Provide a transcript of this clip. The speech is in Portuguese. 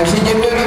A gente é